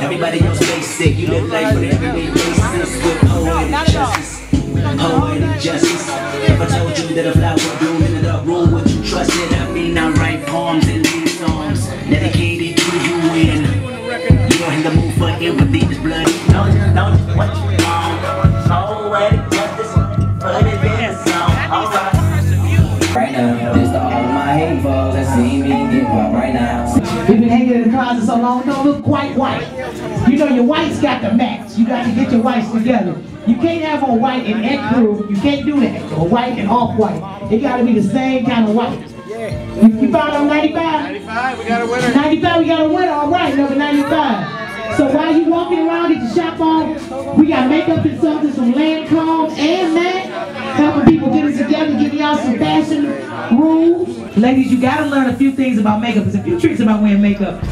Everybody else basic. You live life an everyday basis with poetic justice. Poetic justice. If I told you that a flower bloom in the room, would you trust it? I mean, I write poems and lead songs dedicated to you and you're in the mood for empathy. This bloody. No, no, what you want? Poetic justice. Put it a song. Alright. Right now, this my hate folks that see me get pop right now. We've been hanging in the closet so long, don't look quite white. You know your whites got to match. You got to get your whites together. You can't have a white and Ed crew. You can't do that. Or white and off-white. It got to be the same kind of white. You, you found on 95? 95, we got a winner. 95, we got a winner. All right, number 95. So while you walking around, get your shop on. We got makeup consultants from Lancome and Mac. Some fashion rules. Ladies, you gotta learn a few things about makeup. There's a few tricks about wearing makeup.